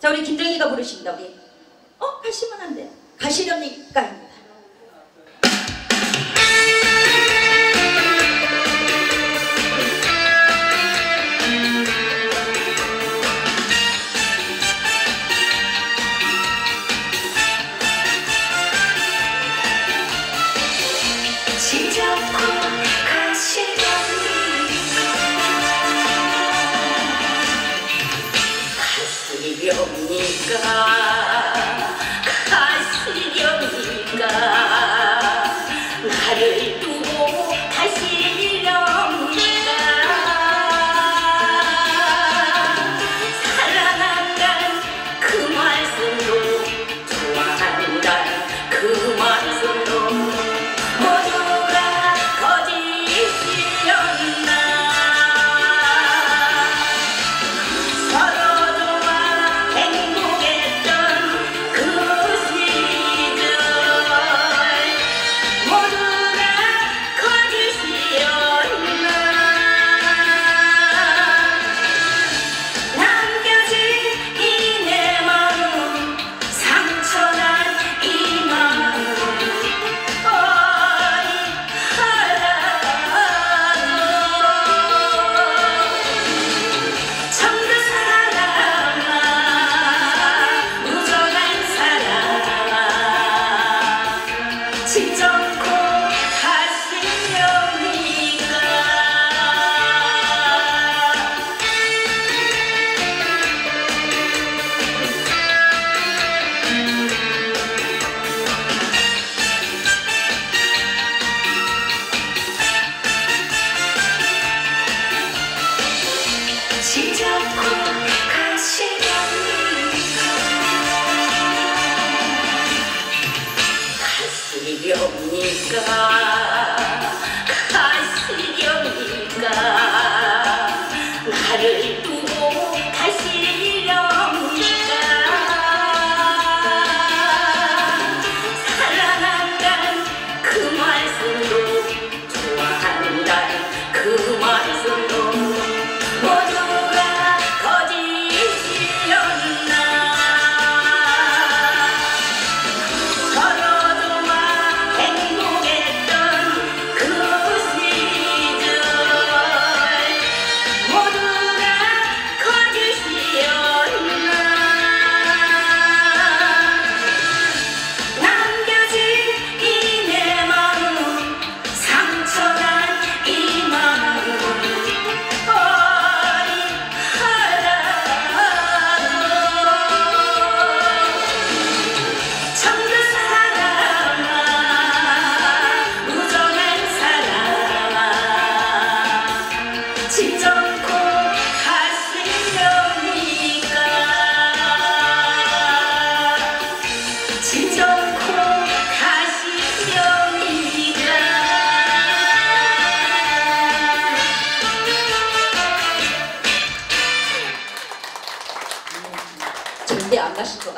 자 우리 김정희가 부르십니다 우리. 어 가시면 안돼. 가시렵니까. God. наши глаза.